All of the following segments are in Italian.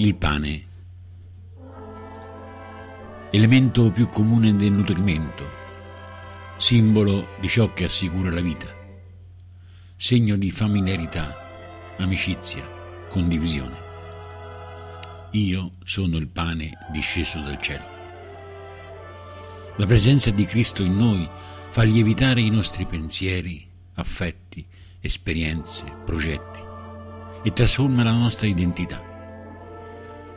Il pane, elemento più comune del nutrimento, simbolo di ciò che assicura la vita, segno di familiarità, amicizia, condivisione. Io sono il pane disceso dal cielo. La presenza di Cristo in noi fa lievitare i nostri pensieri, affetti, esperienze, progetti e trasforma la nostra identità.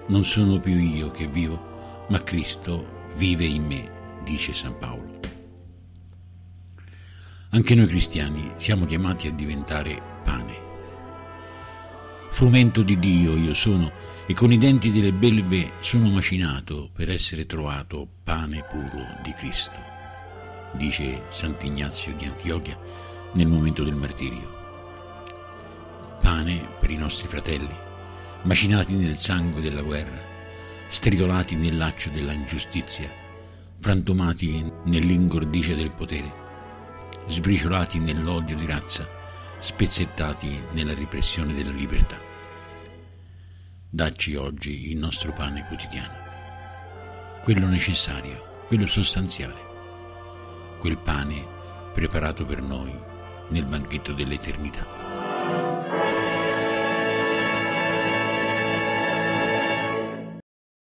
Non sono più io che vivo, ma Cristo vive in me, dice San Paolo. Anche noi cristiani siamo chiamati a diventare pane. Frumento di Dio io sono e con i denti delle belve sono macinato per essere trovato pane puro di Cristo, dice Sant'Ignazio di Antiochia nel momento del martirio. Pane per i nostri fratelli, macinati nel sangue della guerra, stritolati nel laccio della ingiustizia, frantumati nell'ingordice del potere, sbriciolati nell'odio di razza, spezzettati nella repressione della libertà. Dacci oggi il nostro pane quotidiano, quello necessario, quello sostanziale, quel pane preparato per noi nel banchetto dell'eternità.